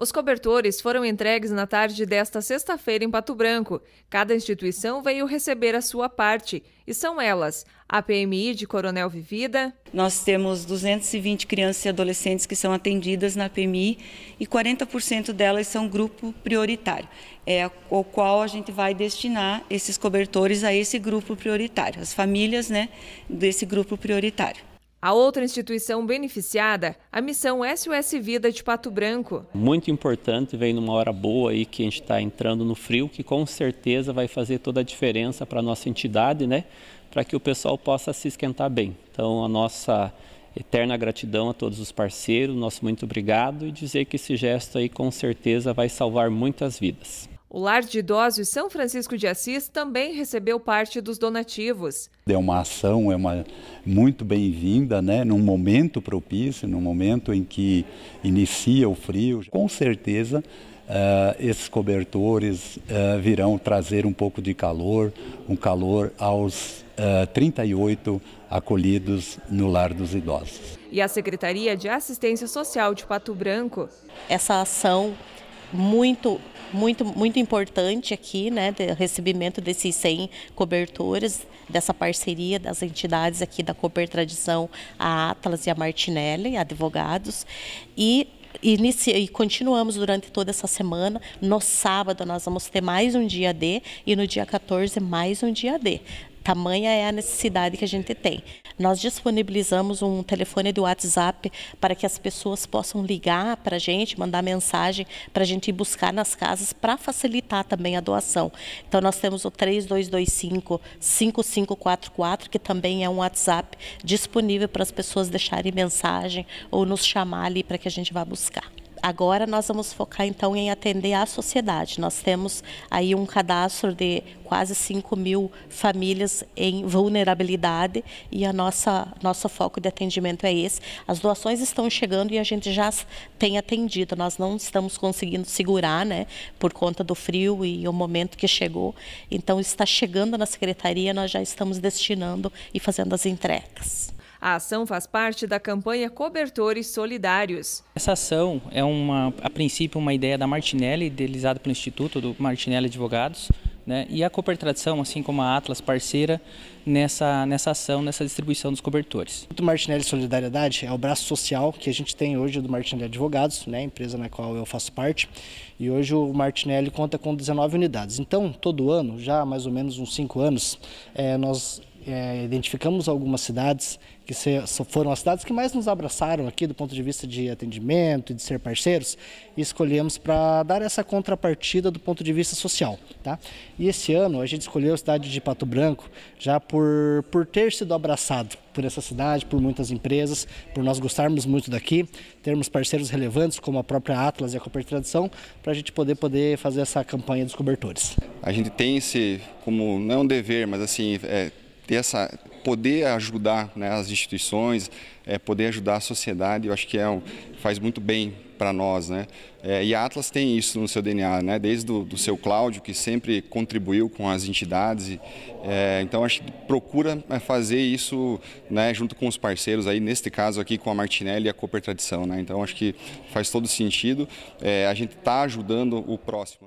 Os cobertores foram entregues na tarde desta sexta-feira em Pato Branco. Cada instituição veio receber a sua parte, e são elas: a PMI de Coronel Vivida. Nós temos 220 crianças e adolescentes que são atendidas na PMI e 40% delas são grupo prioritário, é o qual a gente vai destinar esses cobertores a esse grupo prioritário, as famílias, né, desse grupo prioritário. A outra instituição beneficiada, a missão SOS Vida de Pato Branco. Muito importante, vem numa hora boa aí que a gente está entrando no frio, que com certeza vai fazer toda a diferença para a nossa entidade, né? Para que o pessoal possa se esquentar bem. Então, a nossa eterna gratidão a todos os parceiros, nosso muito obrigado e dizer que esse gesto aí com certeza vai salvar muitas vidas. O Lar de Idosos São Francisco de Assis também recebeu parte dos donativos. É uma ação, é uma muito bem-vinda, né? Num momento propício, num momento em que inicia o frio. Com certeza, uh, esses cobertores uh, virão trazer um pouco de calor, um calor aos uh, 38 acolhidos no Lar dos Idosos. E a Secretaria de Assistência Social de Pato Branco. Essa ação muito muito muito importante aqui, né, do recebimento desses 100 cobertores, dessa parceria das entidades aqui da Cooper Tradição, a Atlas e a Martinelli, advogados, e Inicia, e continuamos durante toda essa semana. No sábado nós vamos ter mais um dia D e no dia 14 mais um dia D. Tamanha é a necessidade que a gente tem. Nós disponibilizamos um telefone do WhatsApp para que as pessoas possam ligar para a gente, mandar mensagem para a gente ir buscar nas casas para facilitar também a doação. Então nós temos o 3225 5544, que também é um WhatsApp disponível para as pessoas deixarem mensagem ou nos chamar ali para que a gente vá buscar. Agora nós vamos focar então em atender a sociedade. Nós temos aí um cadastro de quase 5 mil famílias em vulnerabilidade e a nossa nosso foco de atendimento é esse. As doações estão chegando e a gente já tem atendido. Nós não estamos conseguindo segurar, né, por conta do frio e o momento que chegou. Então está chegando na secretaria, nós já estamos destinando e fazendo as entregas. A ação faz parte da campanha Cobertores Solidários. Essa ação é uma, a princípio, uma ideia da Martinelli, idealizada pelo Instituto do Martinelli Advogados, né? e a Cooper Tradição, assim como a Atlas, parceira nessa, nessa ação, nessa distribuição dos cobertores. O Martinelli Solidariedade é o braço social que a gente tem hoje do Martinelli Advogados, né? empresa na qual eu faço parte, e hoje o Martinelli conta com 19 unidades. Então, todo ano, já há mais ou menos uns 5 anos, é, nós é, identificamos algumas cidades que se, foram as cidades que mais nos abraçaram aqui do ponto de vista de atendimento e de ser parceiros e escolhemos para dar essa contrapartida do ponto de vista social. Tá? E esse ano a gente escolheu a cidade de Pato Branco já por, por ter sido abraçado por essa cidade, por muitas empresas, por nós gostarmos muito daqui, termos parceiros relevantes como a própria Atlas e a Cooper Tradição, para a gente poder, poder fazer essa campanha dos cobertores. A gente tem esse, como não é um dever, mas assim, é, ter essa poder ajudar né, as instituições, é, poder ajudar a sociedade, eu acho que é um, faz muito bem para nós, né? É, e a Atlas tem isso no seu DNA, né? Desde o do seu Cláudio, que sempre contribuiu com as entidades. É, então, acho que procura é, fazer isso né, junto com os parceiros, aí neste caso aqui com a Martinelli e a Cooper Tradição, né? Então, acho que faz todo sentido. É, a gente está ajudando o próximo.